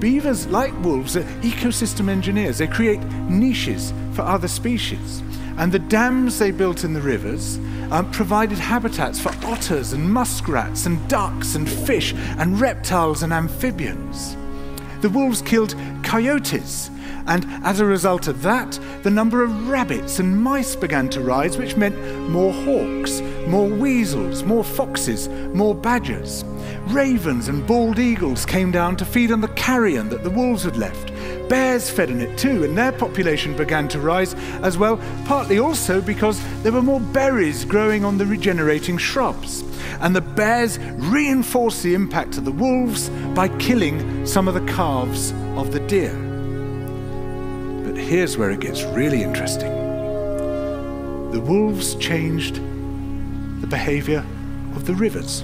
beavers, like wolves, are ecosystem engineers. They create niches for other species. And the dams they built in the rivers um, provided habitats for otters and muskrats and ducks and fish and reptiles and amphibians. The wolves killed coyotes, and as a result of that, the number of rabbits and mice began to rise, which meant more hawks, more weasels, more foxes, more badgers. Ravens and bald eagles came down to feed on the carrion that the wolves had left. Bears fed on it too, and their population began to rise as well, partly also because there were more berries growing on the regenerating shrubs. And the bears reinforced the impact of the wolves by killing some of the calves of the deer. But here's where it gets really interesting. The wolves changed the behavior of the rivers.